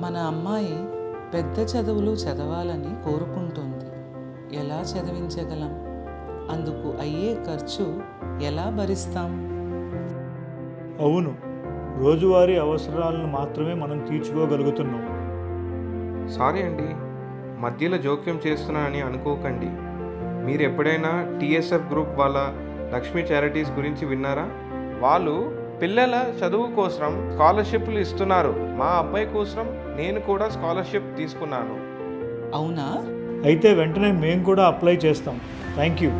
మన అమ్మాయి పెద్ద చదువులు చదవాలని కోరుకుంటుంది. ఎలా చదివించగలం? అందుకు అయ్యే ఖర్చు ఎలా భరిస్తాం? అవును. రోజువారీ అవసరాలను మాత్రమే మనం తీర్చుకోగలుగుతున్నాం. సారీ అండి. మధ్యలో జోక్యం చేస్తున్నానని అనుకోకండి. మీరు ఎప్పుడైనా టీఎస్ఎఫ్ గ్రూప్ వాళ్ళ లక్ష్మీ చారిటీస్ గురించి విన్నారా? వాళ్ళు పిల్లల చదువు కోసం స్కాలర్షిప్లు ఇస్తున్నారు. మా అబ్బాయి కోసం నేను కూడా స్కాలర్షిప్ తీసుకున్నాను. అవునా? అయితే వెంటనే మేము కూడా అప్లై చేస్తాం. Thank you.